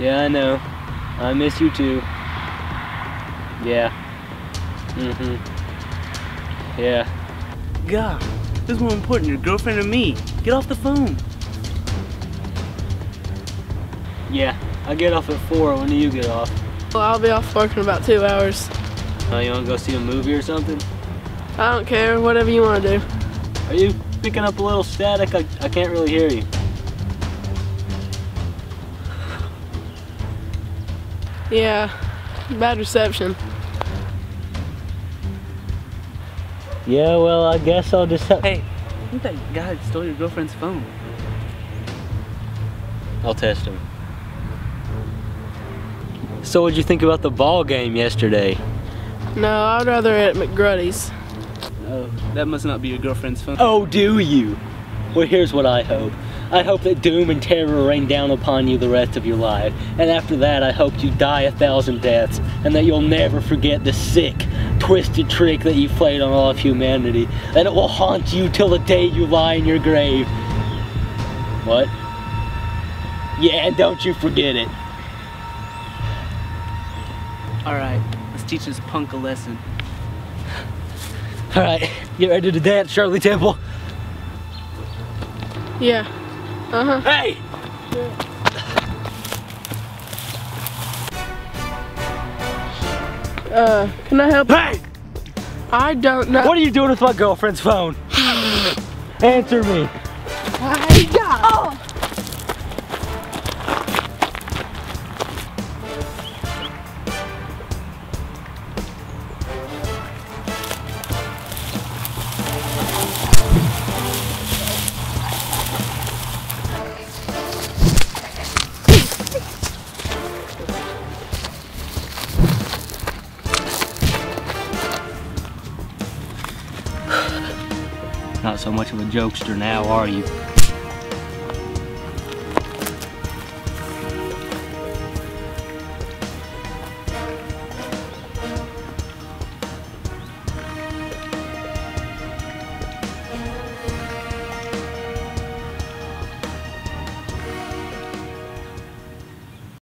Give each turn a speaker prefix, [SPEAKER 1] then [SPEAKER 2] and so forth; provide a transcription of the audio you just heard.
[SPEAKER 1] Yeah, I know. I miss you too. Yeah. Mm-hmm. Yeah.
[SPEAKER 2] God, who's more important, your girlfriend or me? Get off the phone.
[SPEAKER 1] Yeah. I get off at four. When do you get off?
[SPEAKER 3] Well, I'll be off work in about two hours.
[SPEAKER 1] Uh, you wanna go see a movie or something?
[SPEAKER 3] I don't care, whatever you want to do.
[SPEAKER 1] Are you picking up a little static? I, I can't really hear you.
[SPEAKER 3] Yeah, bad reception.
[SPEAKER 1] Yeah, well, I guess I'll just have...
[SPEAKER 2] Hey, I think that guy stole your girlfriend's phone.
[SPEAKER 1] I'll test him. So what'd you think about the ball game yesterday?
[SPEAKER 3] No, I'd rather at McGruddy's.
[SPEAKER 2] Oh, that must not be your girlfriend's phone.
[SPEAKER 1] Oh, do you? Well, here's what I hope. I hope that doom and terror rain down upon you the rest of your life. And after that, I hope you die a thousand deaths and that you'll never forget the sick, twisted trick that you played on all of humanity. And it will haunt you till the day you lie in your grave. What? Yeah, and don't you forget it.
[SPEAKER 2] Alright, let's teach this punk a lesson.
[SPEAKER 1] All right, get ready to dance, Shirley Temple.
[SPEAKER 3] Yeah. Uh-huh.
[SPEAKER 1] Hey!
[SPEAKER 3] Uh, can I help?
[SPEAKER 1] Hey!
[SPEAKER 3] I don't know.
[SPEAKER 1] What are you doing with my girlfriend's phone? Answer me.
[SPEAKER 3] I got.
[SPEAKER 1] Not so much of a jokester now, are you?